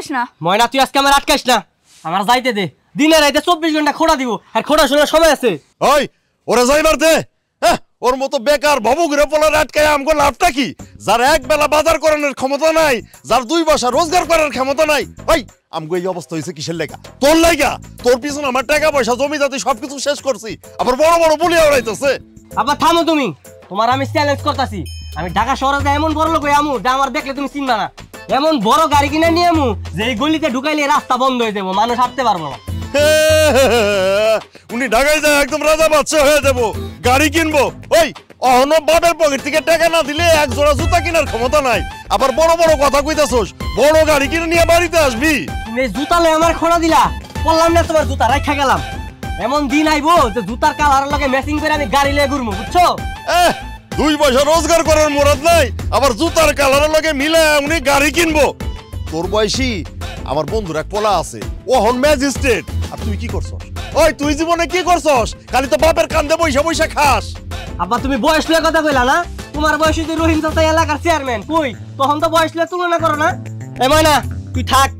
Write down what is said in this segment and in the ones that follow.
যাস না। ময়না তুই আজকে আমার আটকাইস না। আমার যাইতে দে। দিনে রাইতে চব্বিশ ঘণ্টা খোড়া দিব আর খোড়া শোনার সময় আছে। ওই ওরা যাইবার দে। হ্যাঁ ওর মতো বেকার ভবু ঘুরে পোলার আটকায় আমগো লাভটা কি? যার এক বেলা বাজার করানোর ক্ষমতা নাই যার দুই বসা রোজগার করার ক্ষমতা নাই। ওই আমগো এই অবস্থা হয়েছে কিসের লেগা? তোর লেগা? তোর পিছনে আমার টাকা পয়সা জমি জাতি সবকিছু শেষ করছি আবার বড় বড় বলিয়া উড়াইতেছে। আবার থামো তুমি। তোমার আমি চ্যালেঞ্জ করতেছি। আমি ঢাকা শহরে এমন বড় লোক আমু যা আমার দেখলে তুমি চিনবা না। এমন বড় গাড়ি কিনে নিয়ে মু যে এই গলিতে ঢুকাইলে রাস্তা বন্ধ হয়ে যাব মানুষ হাঁটতে পারব না। উনি ঢাকায় যায় একদম রাজা বাচ্চা হয়ে যাব গাড়ি কিনবো। ওই অহন বাপের পকেট থেকে টাকা না দিলে এক জোড়া জুতা কেনার ক্ষমতা নাই। আবার বড় বড় কথা কইতাছস বড় গাড়ি কিনে নিয়ে বাড়িতে আসবি। তুমি এই জুতা লয়ে আমার খোড়া দিলা বললাম না তোমার জুতা রাখা গেলাম। এমন দিন আইবো যে জুতার কালার লগে ম্যাচিং করে আমি গাড়ি লয়ে ঘুরবো বুঝছ? দুই পয়সা রোজগার করার মোরাদ নাই, আবার জুতার কালারের লগে মিলে উনি গাড়ি কিনবো। তোর বয়সী, আমার বন্ধুর এক পোলা আছে, ও হন ম্যাজিস্ট্রেট। আর তুই কি করছস? ওই, তুই জীবনে কি করছস? খালি তো বাপের কান্দে বইসা বইসা খাস। আব্বা, তুমি বয়স লয়ে কথা কইলা না? তোমার বয়স হইতে রহিম চাচা এলাকার চেয়ারম্যান, কই? তখন তো বয়স লয়ে তুলনা করো না। এ ময়না, তুই থাক,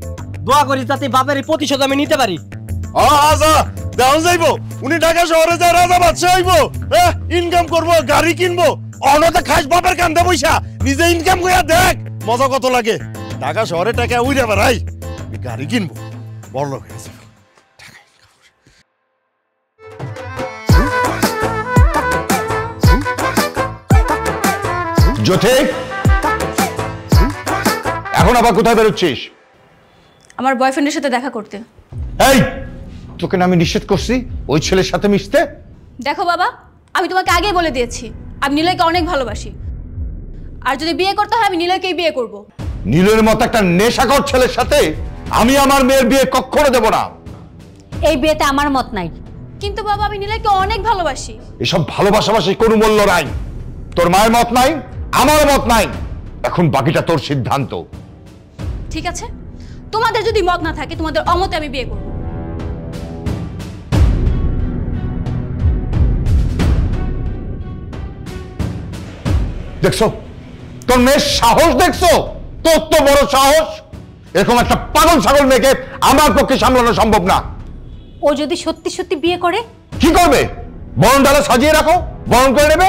দোয়া করি যাতে বাপের প্রতিশোধ আমি নিতে পারি। আজা দেওয়া যাইবো। উনি ঢাকা শহরে যায় রাজা বাদশা হইবো। ইনকাম করব গাড়ি কিনবো। অনতে খাস বাপের কান্দে বইসা নিজে ইনকাম কইয়া দেখ মজা কত লাগে। ঢাকা শহরে টাকা উইরা বেড়াই গাড়ি কিনবো। বড় লোক হয়ে করে। যথিক এখন আবার কোথায় বেরোচ্ছিস? আমার বয়ফ্রেন্ডের সাথে দেখা করতে। এই তোকে না আমি নিষেধ করছি ওই ছেলের সাথে মিশতে। দেখো বাবা আমি তোমাকে আগে বলে দিয়েছি আমি নিলয়কে অনেক ভালোবাসি। আর যদি বিয়ে করতে হয় আমি নিলয়কেই বিয়ে করব। নীলের মতো একটা নেশাকর ছেলের সাথে আমি আমার মেয়ের বিয়ে কখনো দেব না। এই বিয়েতে আমার মত নাই। কিন্তু বাবা আমি নিলয়কে অনেক ভালোবাসি। এসব ভালোবাসাবাসি কোনো মূল্য নাই। তোর মায়ের মত নাই আমার মত নাই। এখন বাকিটা তোর সিদ্ধান্ত। ঠিক আছে? তোমাদের যদি মত না থাকে তোমাদের অমতে আমি বিয়ে করব। দেখছ? তোর মেয়ের সাহস দেখছ? তোর তো বড় সাহস। এরকম একটা পাগল ছাগল মেয়েকে আমার পক্ষে সামলানো সম্ভব না। ও যদি সত্যি সত্যি বিয়ে করে? কি করবে? বরণ ডালা সাজিয়ে রাখো বরণ করে নেবে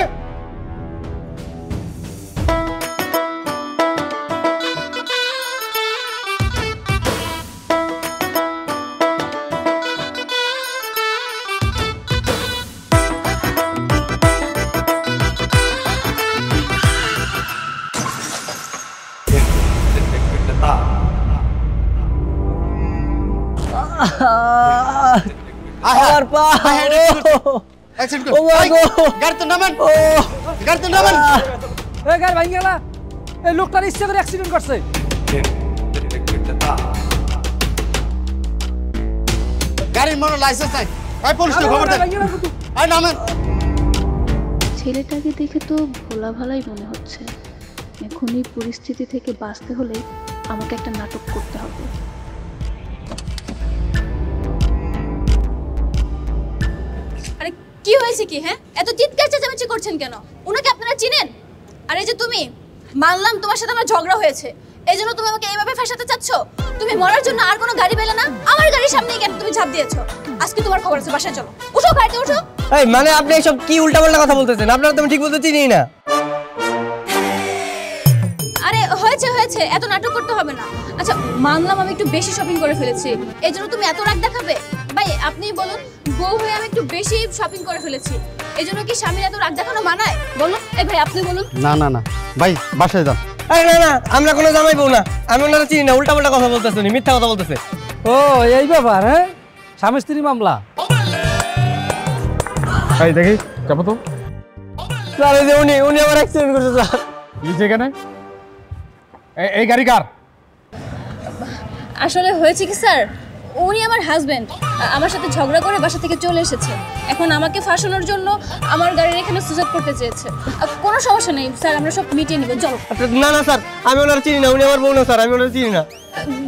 গাড়িতে নামেন। গাড়িতে নামেন। এই গাড়ি ভাঙি গেলা। এই লোকটার ইচ্ছে করে অ্যাক্সিডেন্ট করছে। গাড়ির মনে লাইসেন্স নাই। ভাই পুলিশ খবর দেন। ভাঙি গেলা কিন্তু। আই নামেন। ছেলেটাকে দেখে তো ভোলা ভালাই মনে হচ্ছে। এখন এই পরিস্থিতি থেকে বাঁচতে হলে আমাকে একটা নাটক করতে হবে। হয়েছে কি হ্যাঁ? এত চিৎকার চেঁচামেচি করছেন কেন? ওনাকে আপনারা চিনেন? আর এই যে তুমি, মানলাম তোমার সাথে আমার ঝগড়া হয়েছে। এই জন্য তুমি আমাকে এইভাবে ফাঁসাতে চাচ্ছ? তুমি মরার জন্য আর কোনো গাড়ি পেলে না? আমার গাড়ির সামনেই কেন তুমি ঝাঁপ দিয়েছ? আজকে তোমার খবর আছে, বাসায় চলো। উঠো গাড়িতে উঠো। এই মানে আপনি এসব কি উল্টা উল্টাপাল্টা কথা বলতেছেন? আপনারা তো ঠিক বলতে চিনি না। হয়েছে এত নাটক করতে হবে না। আচ্ছা মানলাম আমি একটু বেশি শপিং করে ফেলেছি। এই জন্য তুমি এত রাগ দেখাবে? ভাই আপনি বলুন বউ হয়ে আমি একটু বেশি শপিং করে ফেলেছি। এই জন্য কি স্বামীর এত রাগ দেখানো মানায়? বলুন এই ভাই আপনি বলুন। না না না। ভাই বাসায় যান। আরে না না আমরা কোনো জামাই বউ না। আমি ওনারা চিনি না উল্টাপাল্টা কথা বলতেছে উনি মিথ্যা কথা বলতেছে। ও এই ব্যাপার হ্যাঁ? স্বামী স্ত্রী মামলা। ভাই দেখি তো। স্যার এই যে উনি উনি আমার অ্যাক্সিডেন্ট করছে স্যার। লিখছে এখানে? এ- এই গাড়ি কার? আসলে হয়েছে কি স্যার? উনি আমার হাজবেন্ড আমার সাথে ঝগড়া করে বাসা থেকে চলে এসেছে। এখন আমাকে ফাঁসানোর জন্য আমার গাড়ির এখানে সুযোগ করতে চেয়েছে। কোনো সমস্যা নেই স্যার আমরা সব মিটিয়ে নিব। চলো। আচ্ছা, না না স্যার আমি ওনারা চিনি না উনি আমার বউ না স্যার আমি ওনারা চিনি না।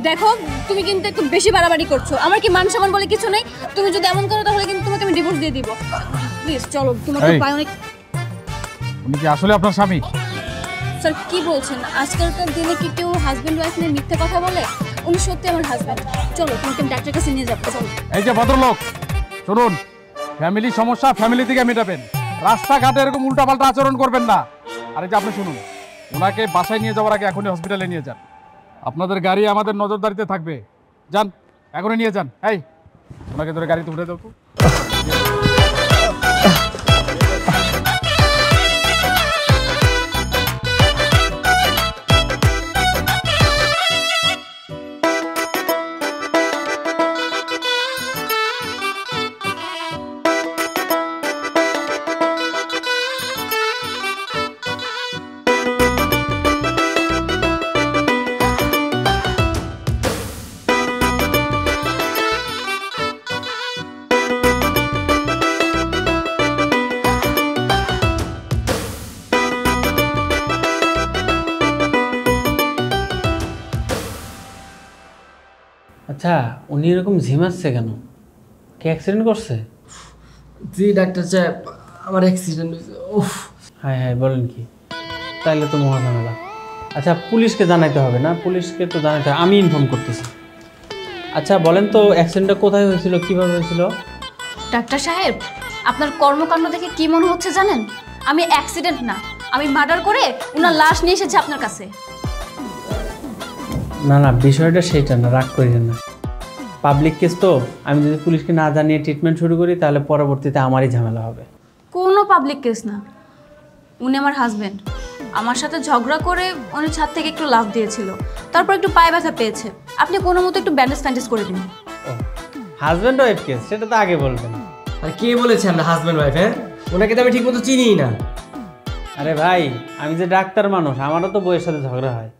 দেখো তুমি কিন্তু একটু বেশি বাড়াবাড়ি করছ। আমার কি মান সম্মান বলে কিছু নেই? তুমি যদি এমন করো তাহলে কিন্তু তোমাকে আমি ডিভোর্স দিয়ে দিব। প্লিজ চলো তোমাকে। পায়ে অনেক উনি কি আসলে আপনার স্বামী? স্যার, কি বলছেন? আজকালকার দিনে কি কেউ হাজব্যান্ড ওয়াইফ নিয়ে মিথ্যে কথা বলে? উনি সত্যি আমার হাজব্যান্ড চলো, তোমাকে ডাক্তারের কাছে নিয়ে যাব, চলো। এই যে ভদ্রলোক শুনুন ফ্যামিলি সমস্যা ফ্যামিলি থেকে মেটাবেন। রাস্তাঘাটে এরকম উল্টাপাল্টা আচরণ করবেন না। আরে যে আপনি শুনুন, ওনাকে বাসায় নিয়ে যাওয়ার আগে এখনই হসপিটালে নিয়ে যান। আপনাদের গাড়ি আমাদের নজরদারিতে থাকবে। যান, এখনই নিয়ে যান। এই, ওনাকে ধরে গাড়িতে উঠে দাও উনি এরকম ঝিমাচ্ছে কেন? কে অ্যাক্সিডেন্ট করছে? জি ডাক্তার সাহেব আমার অ্যাক্সিডেন্ট হয়েছে। উফ। হ্যাঁ হ্যাঁ বলেন কি? তাইলে তো মহা ঝামেলা। আচ্ছা পুলিশকে জানাইতে হবে না? পুলিশকে তো জানাইতে হবে। আমি ইনফর্ম করতেছি। আচ্ছা বলেন তো অ্যাক্সিডেন্টটা কোথায় হয়েছিল? কীভাবে হয়েছিল? ডাক্তার সাহেব আপনার কর্মকাণ্ড দেখে কি মনে হচ্ছে জানেন? আমি অ্যাক্সিডেন্ট না। আমি মার্ডার করে ওনার লাশ নিয়ে এসেছি আপনার কাছে। না না বিষয়টা সেইটা না রাগ করি না। পাবলিক কেস তো আমি যদি পুলিশকে না জানিয়ে ট্রিটমেন্ট শুরু করি তাহলে পরবর্তীতে আমারই ঝামেলা হবে। কোনো পাবলিক কেস না। উনি আমার হাজবেন্ড আমার সাথে ঝগড়া করে উনি ছাদ থেকে একটু লাভ দিয়েছিল। তারপর একটু পায়ে ব্যথা পেয়েছে। আপনি কোনো মতো একটু ব্যান্ডেজ ফ্যান্ডেজ করে দিন। হাজব্যান্ড ওয়াইফ কেস সেটা তো আগে বলবেন। আর কে বলেছে আমরা হাজব্যান্ড ওয়াইফ হ্যাঁ? ওনাকে তো আমি ঠিক মতো চিনিই না। আরে ভাই আমি যে ডাক্তার মানুষ আমারও তো বউয়ের সাথে ঝগড়া হয়।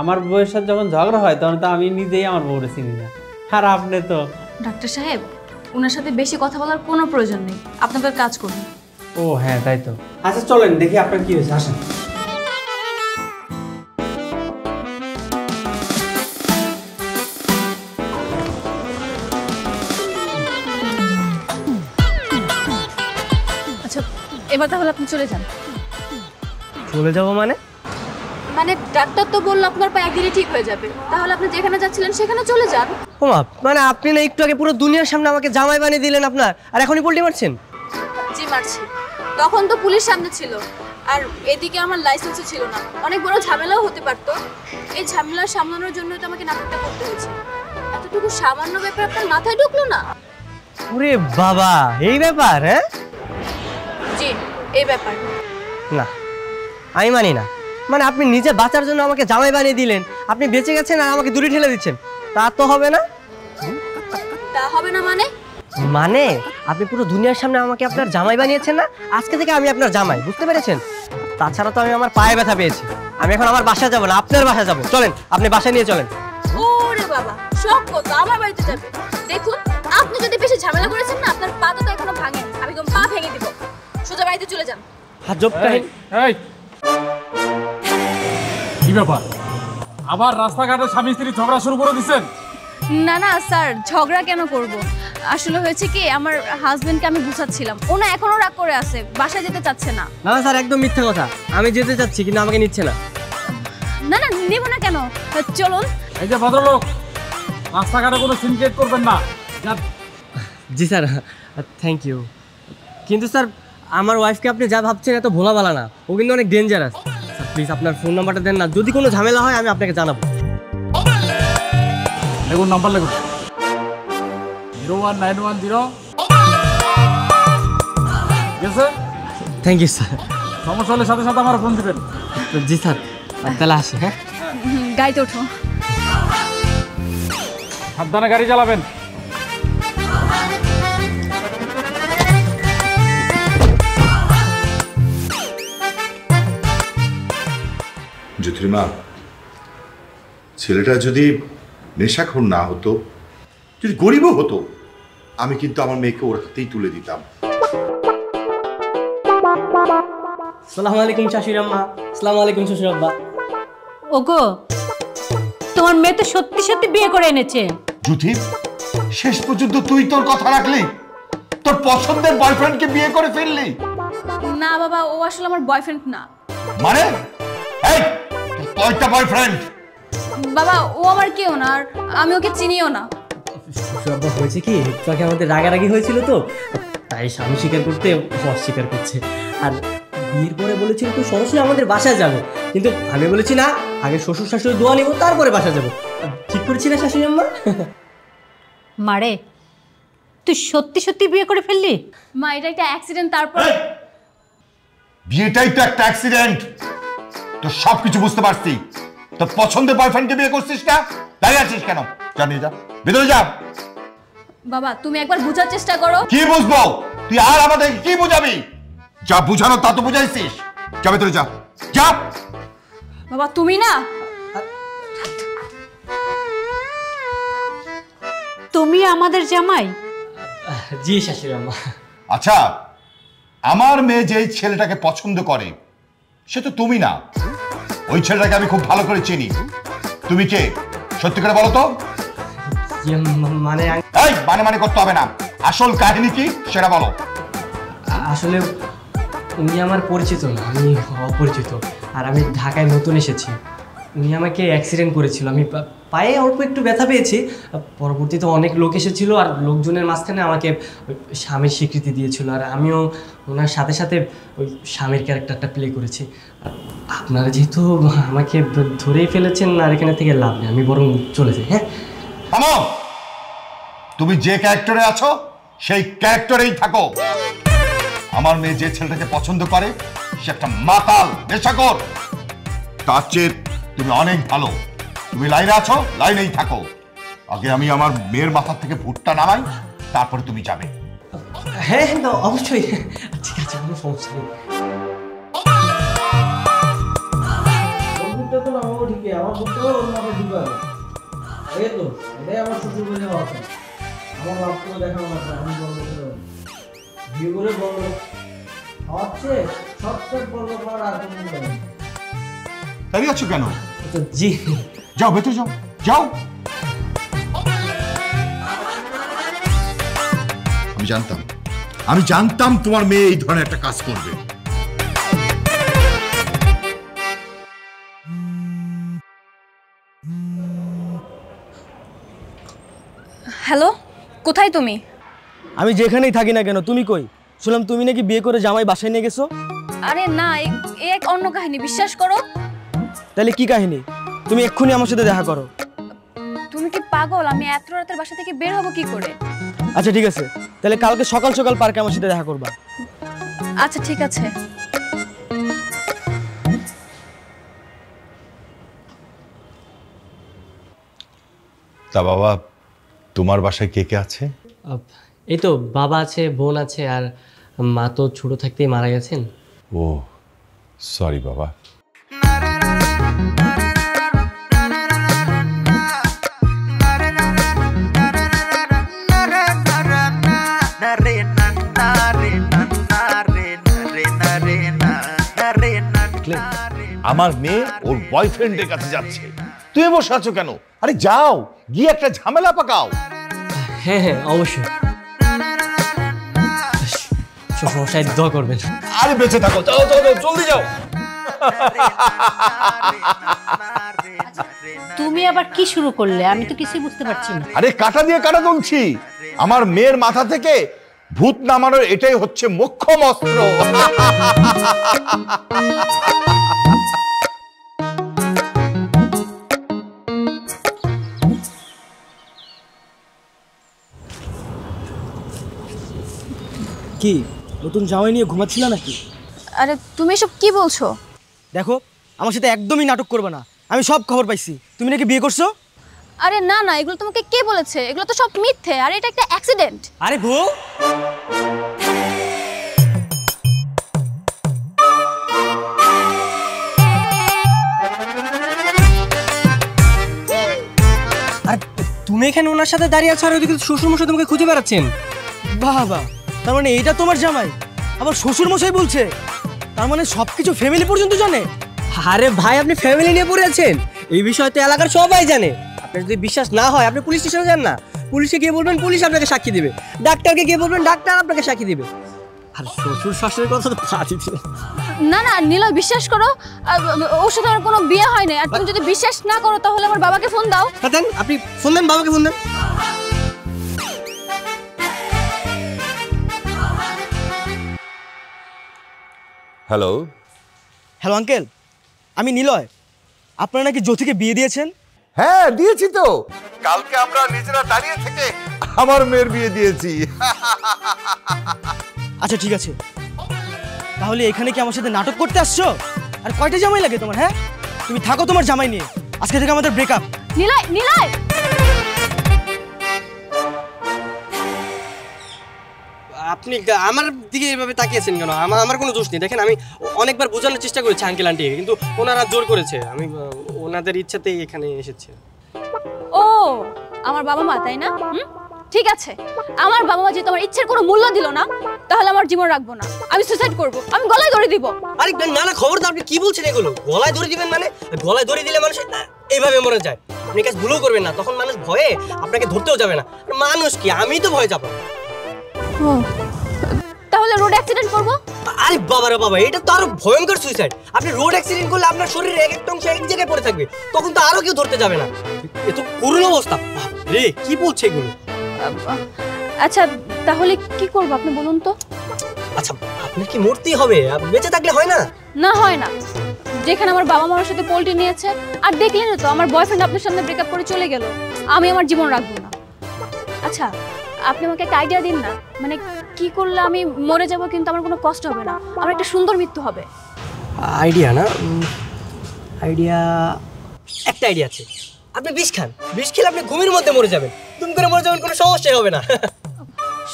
আমার বউয়ের সাথে যখন ঝগড়া হয় তখন তো আমি নিজেই আমার বউরে চিনি না। আর আপনি তো। ডাক্তার সাহেব ওনার সাথে বেশি কথা বলার কোনো প্রয়োজন নেই। আপনাদের কাজ করুন। ও হ্যাঁ তাই তো। আচ্ছা চলেন দেখি আপনার কি হয়েছে আসেন। আচ্ছা এবার তাহলে আপনি চলে যান। চলে যাব মানে? মানে ডাক্তার তো বলল আপনার পা একদিনে ঠিক হয়ে যাবে। তাহলে আপনি যেখানে যাচ্ছিলেন সেখানে চলে যান। ওমা মানে আপনি না একটু আগে পুরো দুনিয়ার সামনে আমাকে জামাই বানিয়ে দিলেন আপনার। আর এখনই পোল্টি মারছেন? জি মারছি। তখন তো পুলিশ সামনে ছিল। আর এদিকে আমার লাইসেন্সও ছিল না। অনেক বড় ঝামেলাও হতে পারতো। এই ঝামেলা সামলানোর জন্য তো আমাকে নাটকটা করতে হয়েছে। এতটুকু সামান্য ব্যাপার আপনার মাথায় ঢুকলো না? ওরে বাবা এই ব্যাপার হ্যাঁ? জি এই ব্যাপার। না আমি মানি না। মানে আপনি নিজে বাঁচার জন্য আমাকে জামাই বানিয়ে দিলেন। আপনি বেঁচে গেছেন আর আমাকে দূরে ঠেলে দিচ্ছেন। তা তো হবে না। তা হবে না মানে? মানে? আপনি পুরো দুনিয়ার সামনে আমাকে আপনার জামাই বানিয়েছেন না? আজকে থেকে আমি আপনার জামাই বুঝতে পেরেছেন? তাছাড়া তো আমি আমার পায়ে ব্যথা পেয়েছি। আমি এখন আমার বাসায় যাব না আপনার বাসায় যাব। চলেন আপনি বাসায় নিয়ে চলেন। ওরে বাবা সব কত আমার বাড়িতে যাবে। দেখুন আপনি যদি বেশি ঝামেলা করেছেন না আপনার পা তো এখনও ভাঙে আমি একদম পা ভেঙে দিব। সোজা বাড়িতে চলে যান। হাজব এই কি ব্যাপার? আবার রাস্তাঘাটে স্বামী স্ত্রী ঝগড়া শুরু করে দিচ্ছেন? না না স্যার ঝগড়া কেন করব? আসলে হয়েছে কি আমার হাজবেন্ডকে আমি বুঝাচ্ছিলাম ওনা এখনও রাগ করে আছে বাসায় যেতে চাচ্ছে না। না না, স্যার একদম মিথ্যা কথা। আমি যেতে চাচ্ছি কিন্তু আমাকে নিচ্ছে না। না না নেব না কেন? চলুন। এই যে ভদ্রলোক রাস্তাঘাটে কোনো সিনক্রেট করবেন না। জি স্যার। থ্যাংক ইউ কিন্তু স্যার আমার ওয়াইফকে আপনি যা ভাবছেন এত ভোলা ভালা না ও কিন্তু অনেক ডেঞ্জারাস স্যার প্লিজ আপনার ফোন নাম্বারটা দেন না যদি কোনো ঝামেলা হয় আমি আপনাকে জানাব। দেখুন number লেখুন zero one nine one zero thank you sir সমস্যা হলে সাথে সাথে আমার ফোন দিবেন। জি স্যার তাহলে আসি হ্যাঁ? গাড়িতে ওঠো। সাবধানে গাড়ি চালাবেন। জ্যোতির্মা ছেলেটা যদি নেশাখোর না হতো যদি গরিবও হতো আমি কিন্তু আমার মেয়েকে ওর হাতেই তুলে দিতাম। সালাম আলাইকুম শাশুড়ি আম্মা সালাম আলাইকুম শ্বশুর আব্বা ওগো তোমার মেয়ে তো সত্যি সত্যি বিয়ে করে এনেছে। জ্যোতি শেষ পর্যন্ত তুই তোর কথা রাখলি। তোর পছন্দের বয়ফ্রেন্ডকে বিয়ে করে ফেললি। না বাবা ও আসলে আমার বয়ফ্রেন্ড না। মানে? এই! কয়টা বয়ফ্রেন্ড বাবা ও আমার কেউ না আর আমি ওকে চিনিও না। শ্বশুরাব্বা হয়েছে কি? একটু আগে আমাদের রাগারাগি হয়েছিল তো? তাই স্বামী স্বীকার করতে অস্বীকার করছে। আর বিয়ের পরে বলেছিল তো সরাসরি আমাদের বাসায় যাবে। কিন্তু আমি বলেছি না আগে শ্বশুর শাশুড়ি দোয়া নিব তারপরে বাসা যাব। ঠিক করেছি না শাশুড়ি আম্মা? মারে তুই সত্যি সত্যি বিয়ে করে ফেললি? মা এটা একটা অ্যাক্সিডেন্ট তারপর বিয়েটাই তো একটা অ্যাক্সিডেন্ট তো সব কিছু বুঝতে পারছি। তো পছন্দের বয়ফ্রেন্ডকে বিয়ে করছিস না? দাঁড়িয়ে আছিস কেন? জানিয়ে যা। ভিতরে যা। বাবা তুমি একবার বোঝার চেষ্টা করো। কি বুঝব? তুই আর আমাদের কি বুঝাবি? যা বুঝানো তা তো বুঝাইছিস। যা ভিতরে যা। যা। বাবা তুমি না? তুমি আমাদের জামাই? জি শাশুড়ি আম্মা। আচ্ছা আমার মেয়ে যেই ছেলেটাকে পছন্দ করে সে তো তুমি না। ওই ছেলেটাকে আমি খুব ভালো করে চিনি। তুমি কে? সত্যি করে বলো তো। ইয়ে, মানে এই মানে মানে করতে হবে না। আসল কাহিনী কি সেটা বলো। আসলে উনি আমার পরিচিত না আমি অপরিচিত। আর আমি ঢাকায় নতুন এসেছি। উনি আমাকে অ্যাক্সিডেন্ট করেছিল। আমি পায়ে অল্প একটু ব্যথা পেয়েছি। পরবর্তীতে অনেক লোক এসেছিল আর লোকজনের মাঝখানে আমাকে স্বামীর স্বীকৃতি দিয়েছিল। আর আমিও ওনার সাথে সাথে ওই স্বামীর ক্যারেক্টারটা প্লে করেছি। আপনারা যেহেতু আমাকে ধরেই ফেলেছেন, আর এখানে থেকে লাভ নেই। আমি বরং চলে যাই হ্যাঁ? তুমি যে ক্যারেক্টারে আছো, সেই ক্যারেক্টারেই থাকো। আমার মেয়ে যে ছেলেটাকে পছন্দ করে, সে একটা মাতাল নেশাকর তার চেয়ে তুমি অনেক ভালো তুমি লাইনে আছো লাইনেই থাকো। আগে আমি আমার মেয়ের মাথার থেকে ভুট্টা নামাই তারপরে তুমি যাবে। হ্যাঁ হ্যাঁ অবশ্যই। ঠিক আছে কোনো সমস্যা নেই। তো নামাবো ঠিকই আমার বুকটাও ওর মাথায় ঢুকাবে এই তো এটাই আমার শ্বশুর বাড়ি আছে আমার বাপ করে দেখাবো আমি বন্ধ করে বিয়ে করে বন্ধ হচ্ছে সবচেয়ে বড় আর কোনো। দাঁড়িয়ে আছো কেন? জি। যাও ভেতরে যাও। যাও। আমি জানতাম। আমি জানতাম তোমার মেয়ে এই ধরনের একটা কাজ করবে। হ্যালো কোথায় তুমি? আমি যেখানেই থাকি না কেন তুমি কই? শুনলাম তুমি নাকি বিয়ে করে জামাই বাসায় নিয়ে গেছো? আরে না এক অন্য কাহিনী বিশ্বাস করো। তাহলে কি কাহিনী? তুমি এক্ষুনি আমার সাথে দেখা করো। তুমি কি পাগল? আমি এত রাতের বাসা থেকে বের হব কি করে? আচ্ছা ঠিক আছে। তাহলে কালকে সকাল সকাল পার্কে আমার সাথে দেখা করবা। আচ্ছা ঠিক আছে। তা বাবা তোমার বাসায় কে কে আছে? এই তো বাবা আছে বোন আছে আর মা তো ছোট থাকতেই মারা গেছেন। ও সরি বাবা। আমার মেয়ে ওর বয়ফ্রেন্ডের কাছে যাচ্ছে। তুমি বসে আছো কেন? আরে যাও গিয়ে একটা ঝামেলা পাকাও। হ্যাঁ হ্যাঁ অবশ্যই। শ্বশুরমশাই দোয়া করবেন। আরে বেঁচে থাকো যাও যাও যাও জলদি যাও। তুমি আবার কি শুরু করলে? আমি তো কিছুই বুঝতে পারছি না। আরে কাটা দিয়ে কাটা তুলছি। আমার মেয়ের মাথা থেকে ভূত নামানোর এটাই হচ্ছে মোক্ষম অস্ত্র। কি? নতুন জামাই নিয়ে ঘুমাচ্ছিল নাকি? আরে তুমি এসব কি বলছো? দেখো আমার সাথে একদমই নাটক করবে না। আমি সব খবর পাইছি। তুমি নাকি বিয়ে করছ? আরে না না এগুলো তোমাকে কে বলেছে? এগুলো তো সব মিথ্যে আর এটা একটা অ্যাক্সিডেন্ট আরে বউ! আর তুমি এখানে ওনার সাথে দাঁড়িয়ে আছো আর ওইদিকে শ্বশুর মশাই তোমাকে খুঁজে বেড়াচ্ছেন? বাবা তার মানে এইটা তোমার জামাই? আবার শ্বশুর মশাই বলছে তার মানে সবকিছু ফ্যামিলি পর্যন্ত জানে? আরে ভাই আপনি ফ্যামিলি নিয়ে পড়ে আছেন। এই বিষয়ে তো এলাকার সবাই জানে। আপনার যদি বিশ্বাস না হয় আপনি পুলিশ স্টেশনে যান না। পুলিশে গিয়ে বলবেন পুলিশ আপনাকে সাক্ষী দেবে। ডাক্তারকে গিয়ে বলবেন ডাক্তার আপনাকে সাক্ষী দেবে। আর শ্বশুর শাশুড়ির কথা তো বাদই দিল না না নিলয় বিশ্বাস করো ওর সাথে আমার কোনো বিয়ে হয় না আর তুমি যদি বিশ্বাস না করো তাহলে আমার বাবাকে ফোন দাও। আপনি ফোন দেন বাবাকে ফোন দেন। হ্যালো হ্যালো আঙ্কেল আমি নিলয়। আপনারা নাকি জ্যোতিকে বিয়ে দিয়েছেন? হ্যাঁ দিয়েছি তো। কালকে আমরা নিজেরা দাঁড়িয়ে থেকে আমার মেয়ের বিয়ে দিয়েছি। আচ্ছা ঠিক আছে। তাহলে এখানে কি আমার সাথে নাটক করতে আসছো? আর কয়টা জামাই লাগে তোমার হ্যাঁ? তুমি থাকো তোমার জামাই নিয়ে। আজকে থেকে আমাদের ব্রেকআপ নিলয় নিলয়! আপনি আমার দিকে এইভাবে তাকিয়েছেন কেন? আমার আমার কোনো দোষ নেই। দেখেন আমি অনেকবার বোঝানোর চেষ্টা করেছি আঙ্কেল আন্টি কিন্তু ওনারা জোর করেছে। আমি ওনাদের ইচ্ছাতেই এখানে এসেছি। ও আমার বাবা মা তাই না? ঠিক আছে। আমার বাবা মা যদি তোমার ইচ্ছের কোনো মূল্য দিল না তাহলে আমার জীবন রাখব না। আমি সুসাইড করব। আমি গলায় ধরে দিব। আরে না না খবর তো আপনি কি বলছেন এগুলো? গলায় ধরে দিবেন মানে? গলায় ধরে দিলে মানুষ এইভাবে মরে যায়। আপনি কাজ ভুলও করবেন না। তখন মানুষ ভয়ে আপনাকে ধরতেও যাবে না। মানুষ কি? আমি তো ভয় যাব তাহলে রোড অ্যাক্সিডেন্ট করব? আরে বাবা রে বাবা এটা তো আরও ভয়ঙ্কর সুইসাইড আপনি রোড অ্যাক্সিডেন্ট করলে আপনার শরীরে এক একটা অংশ এক জায়গায় পড়ে থাকবে তখন তো আরও কেউ ধরতে যাবে না। এ তো করুণ অবস্থা। রে কি বলছে এগুলো? আচ্ছা তাহলে কি করব আপনি বলুন তো? আচ্ছা আপনার কি মূর্তি হবে? আপনি বেঁচে থাকলে হয় না? না হয় না। যেখানে আমার বাবা মার সাথে পোল্ট্রি নিয়েছে আর দেখলেন তো আমার বয়ফ্রেন্ড আপনার সামনে ব্রেকআপ করে চলে গেল। আমি আমার জীবন রাখব না। আচ্ছা আপনি আমাকে একটা আইডিয়া দিন না। মানে কি করলে আমি মরে যাব কিন্তু আমার কোনো কষ্ট হবে না। আমার একটা সুন্দর মৃত্যু হবে। আইডিয়া না? আইডিয়া একটা আইডিয়া আছে। আপনি বিষ খান। বিষ খেলে আপনি ঘুমের মধ্যে মরে যাবেন। তুমি করে মরে যাবেন কোনো সমস্যাই হবে না।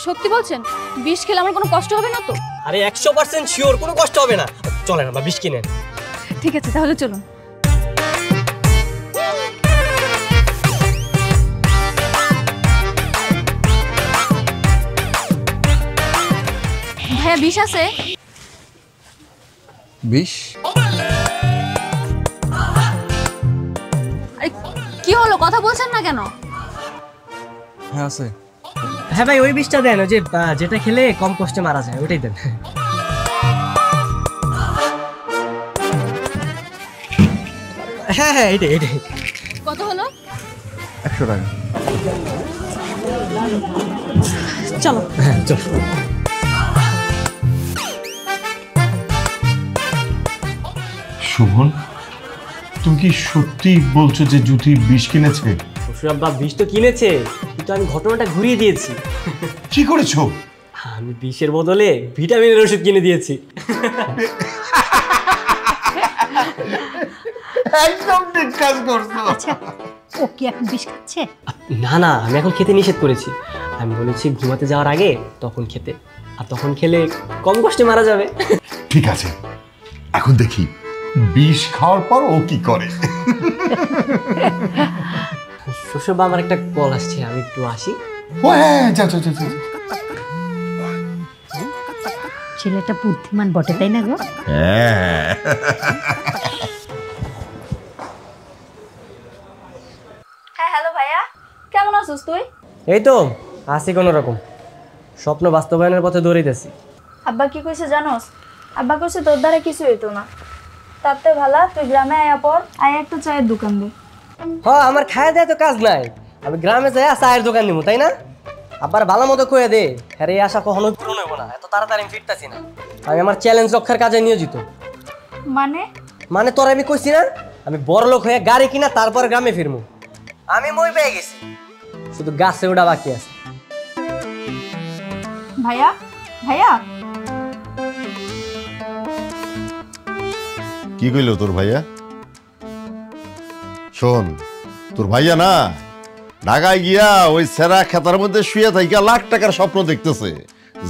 সত্যি বলছেন? বিষ খেলে আমার কোনো কষ্ট হবে না তো? আরে একশো পার্সেন্ট শিওর কোনো কষ্ট হবে না। চলেন আমরা বিষ কিনে ঠিক আছে তাহলে চলুন। ভাইয়া বিষ আছে? বিষ? কি হলো? কথা বলছেন না কেন? হ্যাঁ আছে। হ্যাঁ ভাই ওই বিষটা দেন ওই যে আহ, যেটা খেলে কম কষ্টে মারা যায় ওইটাই দেন। হ্যাঁ হ্যাঁ এটাই এটাই কত হলো? একশো টাকা। চলো। হ্যাঁ চল। শোভন তুমি কি সত্যি বলছো যে জুতি বিষ কিনেছে? শ্বশুরাব্বা বিষ তো কিনেছে কিন্তু আমি ঘটনাটা ঘুরিয়ে দিয়েছি। কি করেছ? আমি বিষের বদলে ভিটামিনের ওষুধ কিনে দিয়েছি। একদম ঠিক কাজ করছ। ও কি এখন বিষ খাচ্ছে? না না আমি এখন খেতে নিষেধ করেছি। আমি বলেছি ঘুমাতে যাওয়ার আগে তখন খেতে আর তখন খেলে কম কষ্টে মারা যাবে। ঠিক আছে এখন দেখি। বিষ খাওয়ার পর ও কি করে? শ্বশুরবা আমার একটা কল আসছে আমি একটু আসি। ও হ্যাঁ যা যা যা। ছেলেটা বুদ্ধিমান বটে তাই না গো? হ্যাঁ। হ্যাঁ হ্যালো ভাইয়া। কেমন আছিস তুই? এই তো আসি কোনো রকম স্বপ্ন বাস্তবায়নের পথে দৌড়িতেছি আব্বা কি কইছে জানোস? আব্বা কইছে তোর দ্বারা কিছু হইতো না। তাতে ভালো তুই গ্রামে আয়া পর আয়া একটা চায়ের দোকান দে। হ আমার খায় দেয় তো কাজ নাই। আমি গ্রামে যাই চায়ের দোকান নিবো তাই না? আবার ভালো মতো কয়ে দে হ্যাঁ এই আশা কখনো পূরণ হইব না। এত তাড়াতাড়ি আমি ফিরতাছি না। আমি আমার চ্যালেঞ্জ রক্ষার কাজে নিয়োজিত। মানে? মানে তোর আমি কইছি না আমি বড় লোক হয়ে গাড়ি কিনা তারপর গ্রামে ফিরমু। আমি মই পেয়ে গেছি। শুধু গাছে ওটা বাকি আছে। ভাইয়া ভাইয়া কি কইল তোর ভাইয়া? শোন, তোর ভাইয়া না, ঢাকায় গিয়া ওই সেরা খেতার মধ্যে শুয়ে থাইকা লাখ টাকার স্বপ্ন দেখতেছে।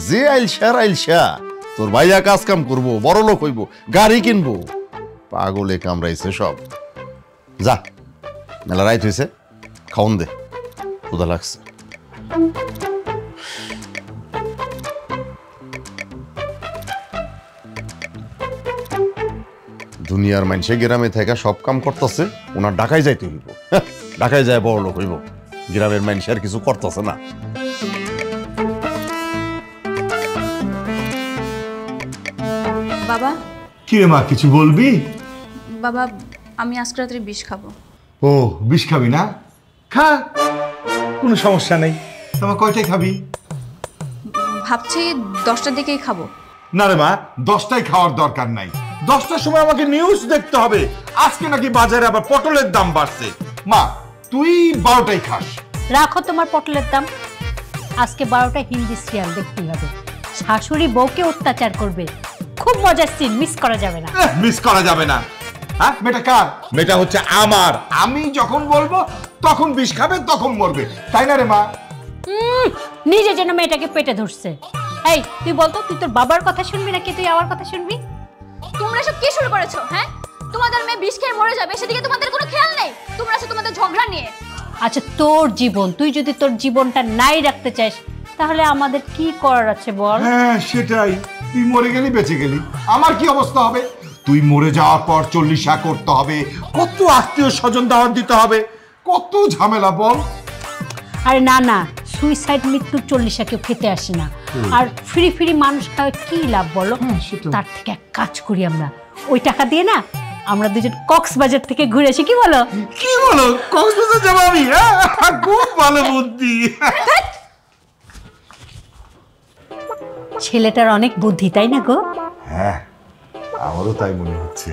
যে আইলসা আইলসা তোর ভাইয়া কাজ কাম করব, বড় লোক হইব, গাড়ি কিনবো। পাগলে কামড়াইছে সব। যা, মেলা রাইত হয়েছে খাওন দে, ক্ষুধা লাগছে। দুনিয়ার মানুষে গ্রামে থেকে সব কাম করতেছে ওনার ঢাকায় যাইতে হইব। হ্যাঁ, ঢাকায় যায় বড় লোক হইব। গ্রামের মানুষ আর কিছু করতেছে না। বাবা? কি রে মা কিছু বলবি? বাবা আমি আজকে রাত্রে বিষ খাব। ও বিষ খাবি না? খা। কোনো সমস্যা নেই। তোমার কয়টাই খাবি? ভাবছি দশটার দিকেই খাব। না রে মা দশটায় খাওয়ার দরকার নাই। দশটার সময় আমাকে নিউজ দেখতে হবে। আজকে নাকি বাজারে আবার পটলের দাম বাড়ছে। মা তুই বারোটাই খাস। রাখো তোমার পটলের দাম। আজকে বারোটা হিন্দি সিরিয়াল দেখতেই হবে। শাশুড়ি বউকে অত্যাচার করবে। খুব মজার সিন মিস করা যাবে না। মিস করা যাবে না। হ্যাঁ মেয়েটা কার? মেয়েটা হচ্ছে আমার। আমি যখন বলব তখন বিষ খাবে তখন মরবে। তাই না রে মা? উম, নিজে যেন মেয়েটাকে পেটে ধরছে। এই তুই বলতো তুই তোর বাবার কথা শুনবি নাকি তুই আমার কথা শুনবি? তোমরা সব কি শুরু করেছ হ্যাঁ? তোমাদের মেয়ে বিষ খেয়ে মরে যাবে সেদিকে তোমাদের কোনো খেয়াল নেই? তোমরা আছো তোমাদের ঝগড়া নিয়ে। আচ্ছা তোর জীবন তুই যদি তোর জীবনটা নাই রাখতে চাস তাহলে আমাদের কি করার আছে বল? হ্যাঁ সেটাই। তুই মরে গেলি বেঁচে গেলি। আমার কি অবস্থা হবে? তুই মরে যাওয়ার পর চল্লিশা করতে হবে কত আত্মীয় স্বজন দাওয়াত দিতে হবে কত ঝামেলা বল? আরে না না সুইসাইড মৃত্যু চল্লিশা কেউ খেতে আসে না। আর ফ্রি ফ্রি মানুষ খাওয়া কি লাভ বলো? তার থেকে এক কাজ করি আমরা। ওই টাকা দিয়ে না আমরা দুজন কক্সবাজার থেকে ঘুরে আসি কি বলো? কি বলো? কক্সবাজার যাব আমি? হ্যাঁ? খুব ভালো বুদ্ধি। ছেলেটার অনেক বুদ্ধি তাই না গো? হ্যাঁ আমারও তাই মনে হচ্ছে।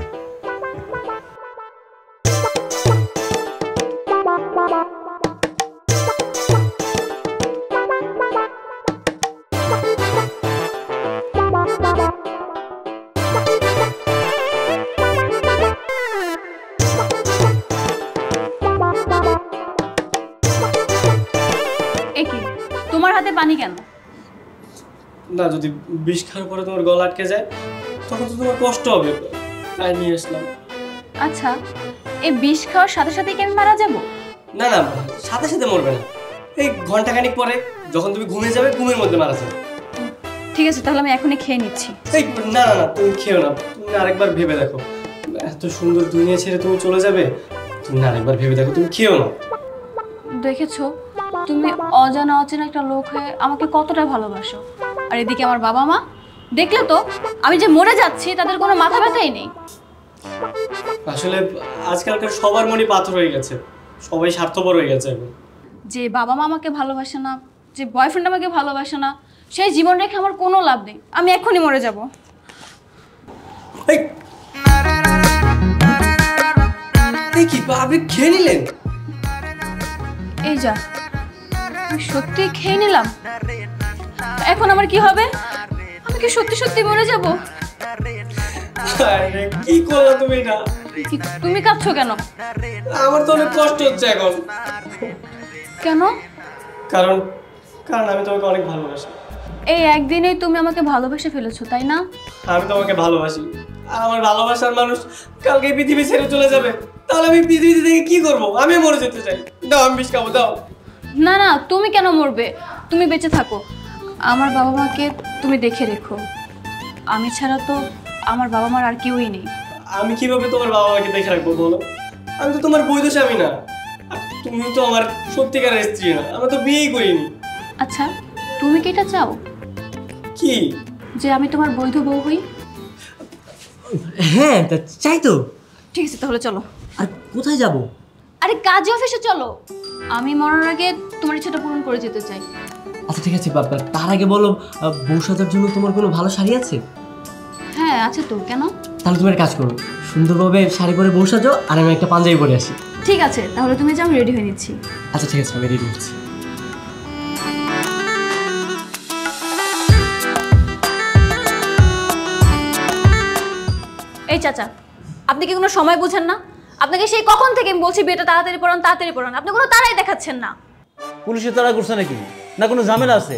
পানি কেন? না যদি বিষ খাওয়ার পরে তোমার গলা আটকে যায় তখন তো তোমার কষ্ট হবে। তাই নিয়ে আসলাম। আচ্ছা এই বিষ খাওয়ার সাথে সাথে কি আমি মারা যাব? না না সাথে সাথে মরবে না। এই ঘন্টাখানিক পরে যখন তুমি ঘুমিয়ে যাবে ঘুমের মধ্যে মারা যাবে। ঠিক আছে তাহলে আমি এখনই খেয়ে নিচ্ছি। এই না না না তুমি খেও না। তুমি আরেকবার ভেবে দেখো। এত সুন্দর দুনিয়া ছেড়ে তুমি চলে যাবে? তুমি আরেকবার ভেবে দেখো তুমি খেও না। দেখেছ? তুমি অজানা অচেনা একটা লোক হয়ে আমাকে কতটা ভালোবাসো। আর এদিকে আমার বাবা মা দেখলে তো আমি যে মরে যাচ্ছি তাদের কোনো মাথা ব্যথাই নেই। আসলে আজকালকার সবার মনে পাথর হয়ে গেছে। সবাই স্বার্থপর হয়ে গেছে এখন। যে বাবা মা আমাকে ভালোবাসে না যে বয়ফ্রেন্ড আমাকে ভালোবাসে না সেই জীবন রেখে আমার কোনো লাভ নেই। আমি এক্ষুনি মরে যাব। এই কি আপনি খেয়ে নিলেন? এই যা। আমি সত্যি খেয়ে নিলাম। এখন আমার কি হবে? আমি কি সত্যি সত্যি মরে যাব। কি করলা তুমি কি- তুমি কাঁদছো কেন? আমার তো অনেক কষ্ট হচ্ছে এখন। কেন? কারণ কারণ আমি তোমাকে অনেক ভালোবাসি। এই একদিনেই তুমি আমাকে ভালোবেসে ফেলেছো তাই না? আমি তোমাকে ভালোবাসি। আর আমার ভালোবাসার মানুষ কালকে পৃথিবী ছেড়ে চলে যাবে। তাহলে আমি পৃথিবীতে থেকে কি করব? আমি মরে যেতে চাই। দাও আমি বিষ খাব দাও। না না তুমি কেন মরবে? তুমি বেঁচে থাকো। আমার বাবা মাকে তুমি দেখে রেখো। আমি ছাড়া তো আমার বাবা মার আর কেউই নেই। আমি কীভাবে তোমার বাবা মাকে দেখে রাখব বলো? আমি তো তোমার বৈধ স্বামী না। তুমি তো আমার সত্যিকারের স্ত্রী না। আমরা তো বিয়েই করিনি। আচ্ছা তুমি কি এটা চাও? কি? যে আমি তোমার বৈধ বউ হই? হ্যাঁ তা চাই তো। ঠিক আছে তাহলে চলো। আর কোথায় যাব? আরে কাজে অফিসে চলো। আমি মরার আগে তোমার ইচ্ছাটা পূরণ করে যেতে চাই। আচ্ছা ঠিক আছে বাবা তার আগে বলো বউ সাজার জন্য তোমার কোনো ভালো শাড়ি আছে? হ্যাঁ আছে তো কেন? তাহলে তুমি কাজ করো সুন্দরভাবে শাড়ি পরে বউ সাজো আর আমি একটা পাঞ্জাবি পরে আসি। ঠিক আছে তাহলে তুমি যাও রেডি হয়ে নিচ্ছি। আচ্ছা ঠিক আছে আমি রেডি হচ্ছি এই চাচা আপনি কি কোনো সময় বুঝেন না? আপনাকে সেই কখন থেকে আমি বলছি বিয়েটা তাড়াতাড়ি পড়ান তাড়াতাড়ি পড়ান আপনি কোনো তারাই দেখাচ্ছেন না। পুলিশে তারা করছে নাকি? না কোনো ঝামেলা আছে?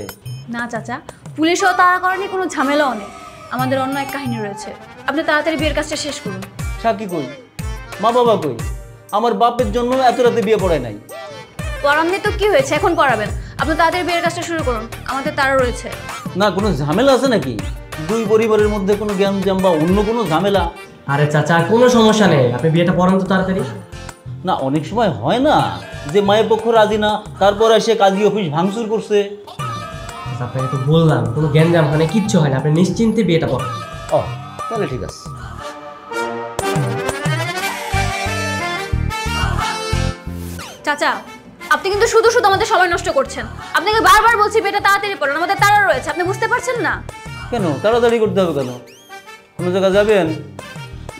না চাচা পুলিশও তাড়া করেনি কোনো ঝামেলাও নেই। আমাদের অন্য এক কাহিনী রয়েছে। আপনি তাড়াতাড়ি বিয়ের কাজটা শেষ করুন। সাক্ষী কই? মা বাবা কই? আমার বাপের জন্য এত রাতে বিয়ে পড়ায় নাই। পড়াননি তো কি হয়েছে? এখন পড়াবেন। আপনি তাড়াতাড়ি বিয়ের কাজটা শুরু করুন। আমাদের তারা রয়েছে। না কোনো ঝামেলা আছে নাকি? দুই পরিবারের মধ্যে কোনো জ্ঞান জাম বা অন্য কোনো ঝামেলা? আরে চাচা কোনো সমস্যা নেই। আপনি বিয়েটা পড়ান তো তাড়াতাড়ি। না অনেক সময় হয় না যে মায়ের পক্ষ রাজি না তারপর এসে কাজী অফিস ভাঙচুর করছে। আপনাকে তো বললাম কোনো জ্ঞানজাম হয় না কিচ্ছু হয় না আপনি নিশ্চিন্তে বিয়েটা পড়ান। ও তাহলে ঠিক আছে। চাচা আপনি কিন্তু শুধু শুধু আমাদের সময় নষ্ট করছেন। আপনাকে বারবার বলছি বেটা তাড়াতাড়ি পড়েন আমাদের তাড়া রয়েছে আপনি বুঝতে পারছেন না? কেন? তাড়াতাড়ি করতে হবে কেন? কোনো জায়গায় যাবেন?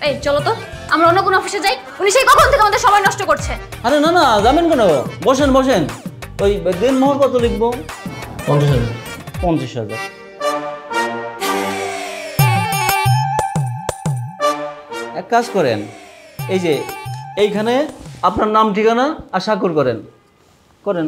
এই চলো তো আমরা অন্য কোনো অফিসে যাই। উনি সেই কখন থেকে আমাদের সময় নষ্ট করছে। আরে না না যাবেন কেন? বসেন বসেন। ওই দেন মোহর কত লিখব? পঞ্চাশ হাজার। পঞ্চাশ হাজার। এক কাজ করেন এই যে এইখানে আপনার নাম ঠিকানা আর স্বাক্ষর করেন। করেন।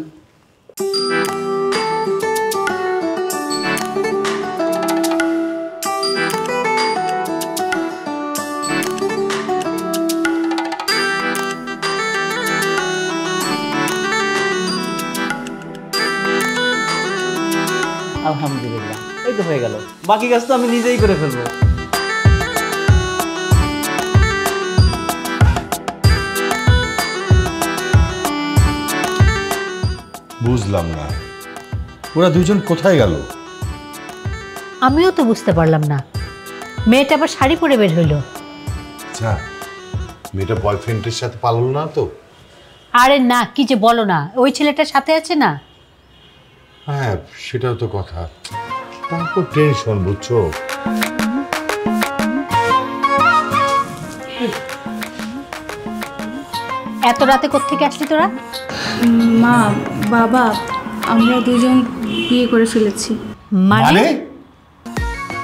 আলহামদুলিল্লাহ তো হয়ে গেল। বাকি কাজ তো আমি নিজেই করে ফেলব। বুঝলাম না। ওরা দুজন কোথায় গেল? আমিও তো বুঝতে পারলাম না। মেয়েটা আবার শাড়ি পরে বের হইল। আচ্ছা মেয়েটা বয়ফ্রেন্ডের সাথে পালল না তো? আরে না কি যে বলো না ওই ছেলেটার সাথে আছে না? হ্যাঁ সেটাও তো কথা। তারপর টেনশন বুঝছ? এত রাতে আসলি তোরা? মা বাবা আমরা দুজন বিয়ে করে ফেলেছি। মানে?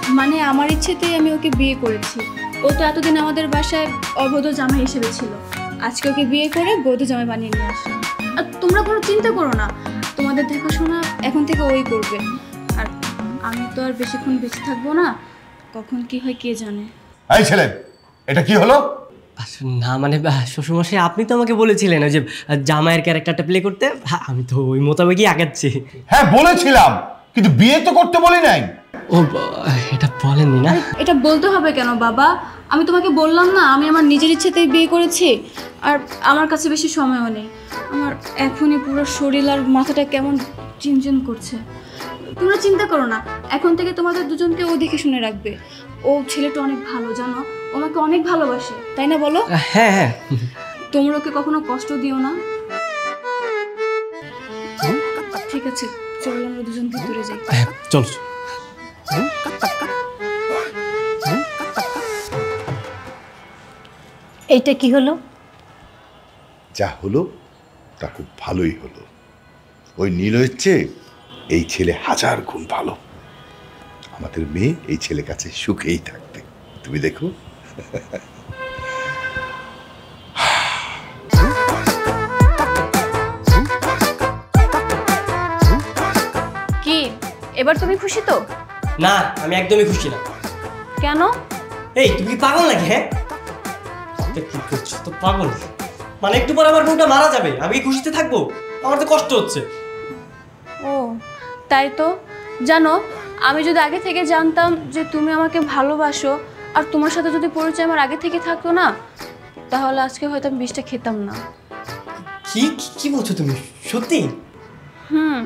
মানে আমার ইচ্ছেতেই আমি ওকে বিয়ে করেছি। ও তো এতদিন আমাদের বাসায় অবৈধ জামাই হিসেবে ছিল। আজকে ওকে বিয়ে করে বৈধ জামাই বানিয়ে নিয়ে আসলাম। আর তোমরা কোনো চিন্তা করো না। তোমাদের দেখাশোনা এখন থেকে ওই করবে। আমি তো আর বেশিক্ষণ বেঁচে থাকব না কখন কি হয় কে জানে। এই ছেলে এটা কি হলো? না মানে শ্বশুরমশাই আপনি তো আমাকে বলেছিলেন ওই যে জামাইয়ের ক্যারেক্টারটা প্লে করতে হ্যাঁ, আমি তো ওই মোতাবেকই আগাচ্ছি। হ্যাঁ বলেছিলাম কিন্তু বিয়ে তো করতে বলি নাই। ও এটা বলেননি না? এটা বলতে হবে কেন বাবা? আমি তোমাকে বললাম না আমি আমার নিজের ইচ্ছেতেই বিয়ে করেছি। আর আমার কাছে বেশি সময়ও নেই। আমার এখনই পুরো শরীর আর মাথাটা কেমন চিনচিন করছে। তোমরা চিন্তা করো না এখন থেকে তোমাদের দুজনকে ও দেখে শুনে রাখবে। ও ছেলেটা অনেক ভালো জানো? ও আমাকে অনেক ভালোবাসে তাই না বলো? হ্যাঁ হ্যাঁ। তোমরা ওকে কখনো কষ্ট দিও না। ঠিক আছে চলো আমরা দুজন ভিতরে যাই। চল। এইটা কি হলো? যা হলো তা খুব ভালোই হলো। ওই নীলয়ের চেয়ে এই ছেলে হাজার গুণ ভালো। আমাদের মেয়ে এই ছেলে কাছে সুখেই থাকবে। তুমি দেখো। কি এবার তুমি খুশি তো? না আমি একদমই খুশি না। কেন? এই তুমি পাগল নাকি হ্যাঁ? কি করছ? তো পাগল। মানে একটু পর আমার বউটা মারা যাবে আমি কি খুশিতে থাকব? আমার তো কষ্ট হচ্ছে। ও তাই তো। জানো আমি যদি আগে থেকে জানতাম যে তুমি আমাকে ভালোবাসো আর তোমার সাথে যদি পরিচয় আমার আগে থেকে থাকতো না তাহলে আজকে হয়তো আমি বিষটা খেতাম না। কি কি- কি বলছো তুমি? সত্যি? হুম।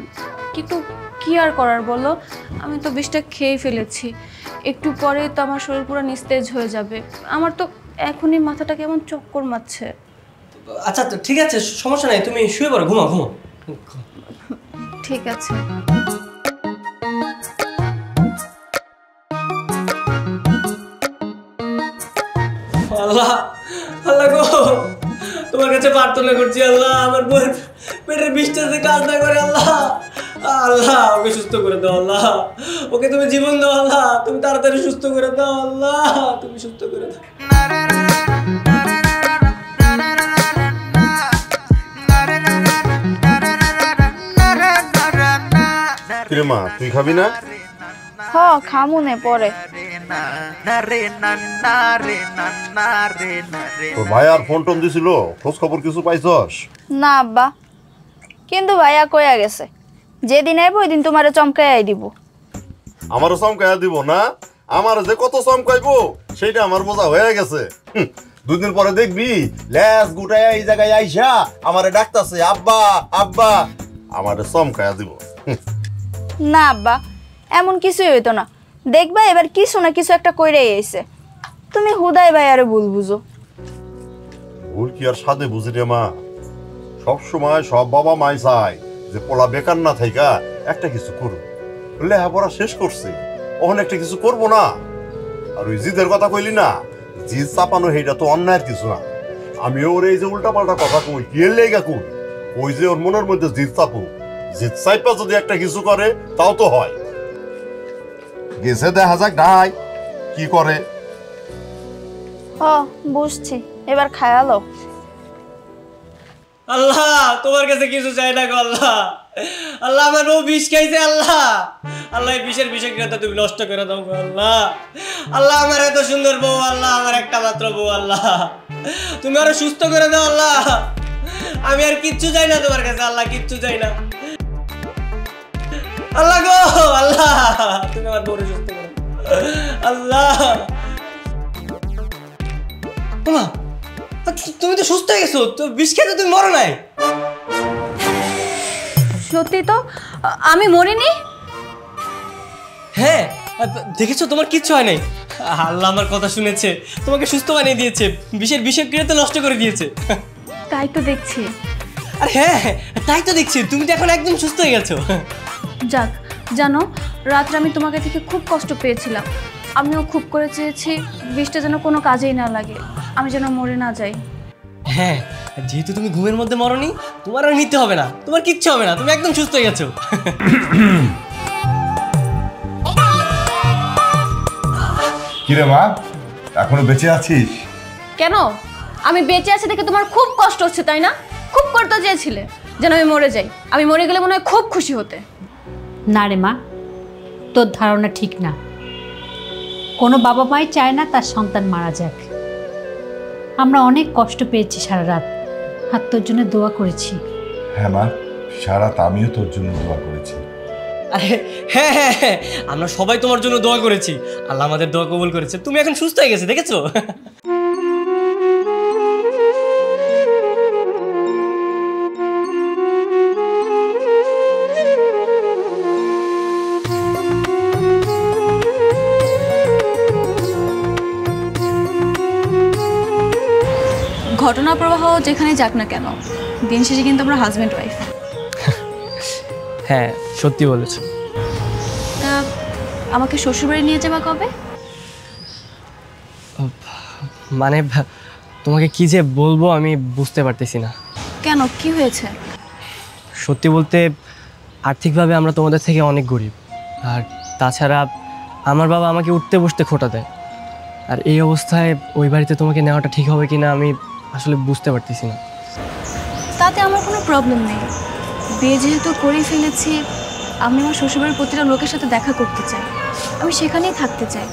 কিন্তু কি আর করার বলো? আমি তো বিষটা খেয়ে ফেলেছি। একটু পরে তো আমার শরীর পুরো নিস্তেজ হয়ে যাবে। আমার তো এখনই মাথাটা কেমন চক্কর মারছে। আচ্ছা তো ঠিক আছে সমস্যা নাই তুমি শুয়ে পড়ো ঘুমাও ঘুমাও। ঠিক আছে। আল্লাহ আল্লাহ গো তোমার কাছে প্রার্থনা করছি আল্লাহ আমার পেটের বিষটা কাজ না করে আল্লাহ। আল্লাহ ওকে সুস্থ করে দাও আল্লাহ। ওকে তুমি জীবন দাও আল্লাহ। তুমি তাড়াতাড়ি সুস্থ করে দাও আল্লাহ। তুমি সুস্থ করে দাও। মা তুই খাবি না? হ খামুনে পরে। তোর ভাই আর ফোন টোন দিছিল খোঁজ খবর কিছু পাইছস? না আব্বা। কিন্তু ভাইয়া কইয়া গেছে। যেদিন আইব ওই দিন তোমারে চমকাই দিব। আমারও চমকাইয়া দিব না? আমার যে কত চমকাইবো সেটা আমার বোঝা হয়ে গেছে। দুদিন পরে দেখবি ল্যাস গুটাই এই জায়গায় আইসা আমারে ডাকতাছে আব্বা আব্বা। আমারে চমকাইয়া দিব। না আব্বা এমন কিছুই হইতো না। দেখবা এবার কিছু না কিছু একটা কইরাই আইছে। তুমি হুদাই ভাই আরে ভুল বুঝো। ভুল কি আর সাদে বুঝি রে মা? সব সময় সব বাবা মাই চায়। যে পোলা বেকার না থাইকা একটা কিছু করুক। লেখাপড়া শেষ করছে ওখানে একটা কিছু করব না। আর ওই জিদের কথা কইলি না, জিদ চাপানো সেইটা তো অন্যায়ের কিছু না। আমিও ওর এই যে উল্টা পাল্টা কথা কই, কি লেগা কই? ওই যে ওর মনের মধ্যে জিদ চাপু জিদ চাইপা যদি একটা কিছু করে, তাও তো হয়। গেছে দেখা যাক ঢাই কি করে? হ, বুঝছি। এবার খায়ালো আল্লাহ, তোমার কাছে কিছু চাই না গো আল্লাহ। আল্লাহ, আমার বউ বিষ খাইছে, আল্লাহ। আল্লাহ, এই বিষের বিষক্রিয়াটা তুমি নষ্ট করে দাও গো আল্লাহ। আল্লাহ, আমার এত সুন্দর বউ, আল্লাহ, আমার একটা মাত্র বউ, আল্লাহ। তুমি আরও সুস্থ করে দাও, আল্লাহ। আমি আর কিচ্ছু চাই না তোমার কাছে, আল্লাহ, কিচ্ছু চাই না। আল্লাহ গো, আল্লাহ, তুমি আমার বউরে সুস্থ করো আল্লাহ। তুমি তো সুস্থ হয়ে গেছো তো বিষ খেতে তুমি মরো নাই। সত্যি তো? আমি মরিনি? হ্যাঁ দেখেছ তোমার কিচ্ছু হয় নাই। আল্লাহ আমার কথা শুনেছে তোমাকে সুস্থ বানিয়ে দিয়েছে বিষের বিষের ক্রিয়াতে নষ্ট করে দিয়েছে। তাই তো দেখছি। আর হ্যাঁ তাই তো দেখছি তুমি তো এখন একদম সুস্থ হয়ে গেছো। যাক জানো রাত্রে আমি তোমাকে থেকে খুব কষ্ট পেয়েছিলাম। আমিও খুব করে চেয়েছি বিষটা যেন কোনো কাজেই না লাগে। আমি যেন মরে না যাই। হ্যাঁ যেহেতু তুমি ঘুমের মধ্যে মরনি তোমার আর নিতে হবে না। তোমার কিচ্ছু হবে না তুমি একদম সুস্থ হয়ে গেছো। কিরে মা এখনও বেঁচে আছিস? কেন? আমি বেঁচে আছি দেখে তোমার খুব কষ্ট হচ্ছে তাই না? খুব করতে চেয়েছিলে যেন আমি মরে যাই। আমি মরে গেলে মনে হয় খুব খুশি হতে। না রে মা তোর ধারণা ঠিক না। কোনো বাবা মাই চায় না তার সন্তান মারা যাক। আমরা অনেক কষ্ট পেয়েছি সারা রাত। আর তোর জন্য দোয়া করেছি। হ্যাঁ মা সারা আমিও তোর জন্য দোয়া করেছি। আরে হ্যাঁ হ্যাঁ হ্যাঁ আমরা সবাই তোমার জন্য দোয়া করেছি। আল্লাহ আমাদের দোয়া কবুল করেছে। তুমি এখন সুস্থ হয়ে গেছে দেখেছ? ঘটনা প্রবাহ যেখানে যাক না কেন দিন শেষে কিন্তু আমরা হাজব্যান্ড ওয়াইফ হ্যাঁ সত্যি বলেছ। তা আমাকে শ্বশুরবাড়ি নিয়ে যাবা কবে? মানে তোমাকে কি যে বলব আমি বুঝতে পারতেছি না। কেন কি হয়েছে? সত্যি বলতে আর্থিকভাবে আমরা তোমাদের থেকে অনেক গরিব। আর তাছাড়া আমার বাবা আমাকে উঠতে বসতে খোটা দেয় আর এই অবস্থায় ওই বাড়িতে তোমাকে নেওয়াটা ঠিক হবে কি না আমি আসলে বুঝতে পারতেছি না। তাতে আমার কোনো প্রবলেম নেই। বিয়ে যেহেতু করেই ফেলেছি আমি আমার শ্বশুরবাড়ির প্রতিটা লোকের সাথে দেখা করতে চাই। আমি সেখানেই থাকতে চাই।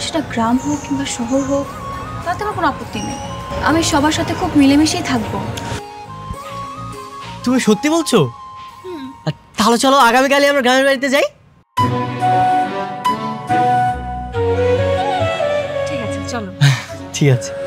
সেটা গ্রাম হোক কিংবা শহর হোক তাতে আমার কোনো আপত্তি নেই। আমি সবার সাথে খুব মিলেমিশেই থাকব। তুমি সত্যি বলছো? তাহলে চলো আগামীকালই আমরা গ্রামের বাড়িতে যাই। ঠিক আছে চলো। ঠিক আছে।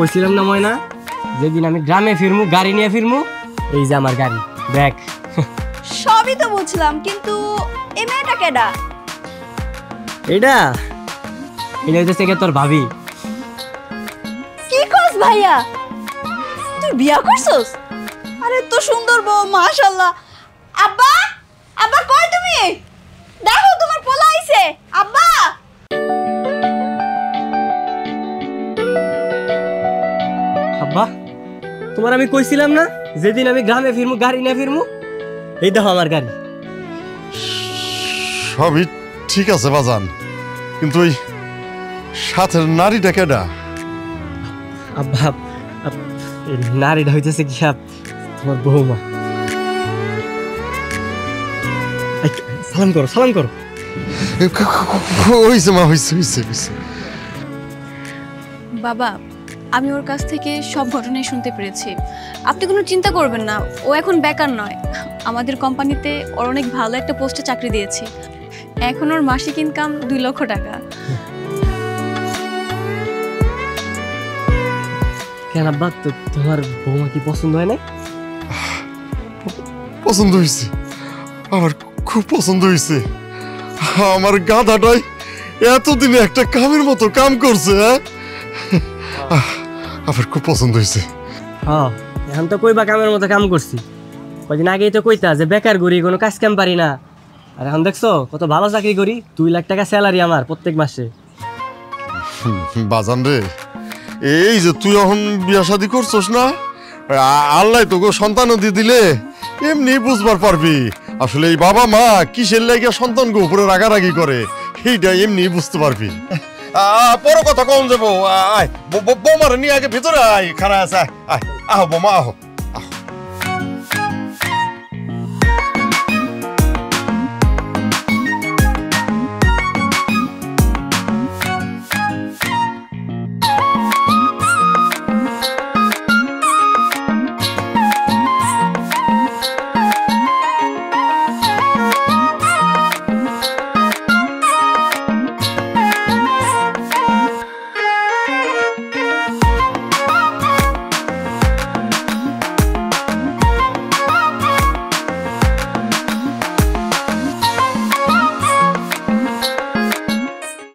কইছিলাম না ময়না? যেদিন আমি গ্রামে ফিরমু গাড়ি নিয়ে ফিরমু এই যে আমার গাড়ি দেখ। সবই তো বুঝলাম কিন্তু এই মেয়েটা কেডা? এটা? এটা হইতেছে গিয়ে তোর ভাবি। কি কস ভাইয়া? তুই বিয়া করছস? আরে তো সুন্দর বউ মাশাআল্লাহ। আব্বা আব্বা কই তুমি? দেখো তোমার পোলা আইছে। আব্বা! তোমার আমি কইছিলাম না যেদিন আমি গ্রামে ফিরমু গাড়ি না ফিরমু এই দেখো আমার গাড়ি। সবই ঠিক আছে বাজান কিন্তু ওই সাথের নারীটা কেডা? আব্বা এই নারীটা হইতেছে কি তোমার বৌমা। এই, সালাম করো সালাম করো। হইছে মা হইছে হইছে হইছে। বাবা আমি ওর কাছ থেকে সব ঘটনাই শুনতে পেরেছি। আপনি কোনো চিন্তা করবেন না ও এখন বেকার নয়। আমাদের কোম্পানিতে ওর অনেক ভালো একটা পোস্টে চাকরি দিয়েছি। এখন ওর মাসিক ইনকাম দুই লক্ষ টাকা। কেন আব্বা তো তোমার বৌমা কি পছন্দ হয় না পছন্দ হয়েছে। আমার খুব পছন্দ হয়েছে। আমার গাধাটাই এতদিনে একটা কামের মতো কাম করছে হ্যাঁ? আমার খুব পছন্দ হয়েছে। হ্যাঁ এখন তো কইবা কামের মতো কাম করছি। কদিন আগেই তো কইতা যে বেকার করি কোনো কাজ কাম পারি না। আর এখন দেখছ কত ভালো চাকরি করি দুই লাখ টাকা স্যালারি আমার প্রত্যেক মাসে। বাজান রে এই যে তুই এখন বিয়া শাদি করছস না? আল্লাহ তোকে সন্তান দিয়ে দিলে এমনি বুঝবার পারবি। আসলে এই বাবা মা কিসের লেগে সন্তানকে উপরে রাগারাগি করে এইটা এমনি বুঝতে পারবি। পরে কথা কম যাব আয় বৌমারে নিয়ে আগে ভিতরে আয় খারাপ আছে। আয়, আহ, বোমা, আহ।